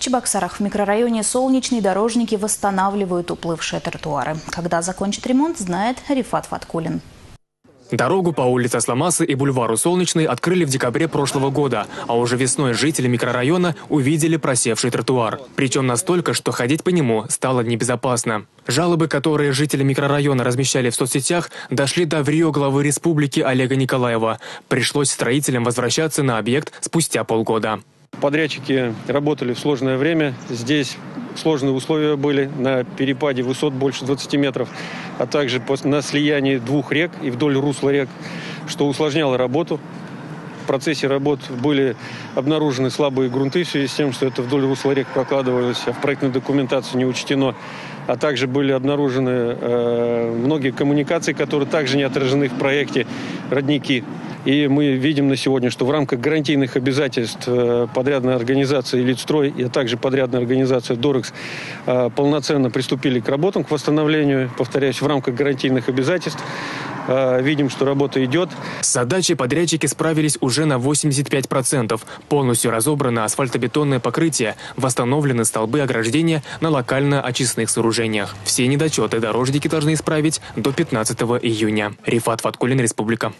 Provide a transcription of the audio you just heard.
Чебоксарах в микрорайоне Солнечный дорожники восстанавливают уплывшие тротуары. Когда закончит ремонт, знает Рифат Фаткулин. Дорогу по улице Сломасы и бульвару Солнечный открыли в декабре прошлого года, а уже весной жители микрорайона увидели просевший тротуар. Причем настолько, что ходить по нему стало небезопасно. Жалобы, которые жители микрорайона размещали в соцсетях, дошли до врио главы республики Олега Николаева. Пришлось строителям возвращаться на объект спустя полгода. Подрядчики работали в сложное время. Здесь сложные условия были на перепаде высот больше 20 метров, а также на слиянии двух рек и вдоль русла рек, что усложняло работу. В процессе работ были обнаружены слабые грунты в связи с тем, что это вдоль русла рек прокладывалось, а в проектной документации не учтено. А также были обнаружены э, многие коммуникации, которые также не отражены в проекте «Родники». И мы видим на сегодня, что в рамках гарантийных обязательств э, подрядная организация «Элитстрой» и также подрядная организация «Дорекс» э, полноценно приступили к работам, к восстановлению, повторяюсь, в рамках гарантийных обязательств. Э, видим, что работа идет. С задачей подрядчики справились уже на 85%. Полностью разобрано асфальтобетонное покрытие, восстановлены столбы ограждения на локально-очистных сооружениях. Все недочеты дорожники должны исправить до 15 июня. Рифат Фаткулин, Республика.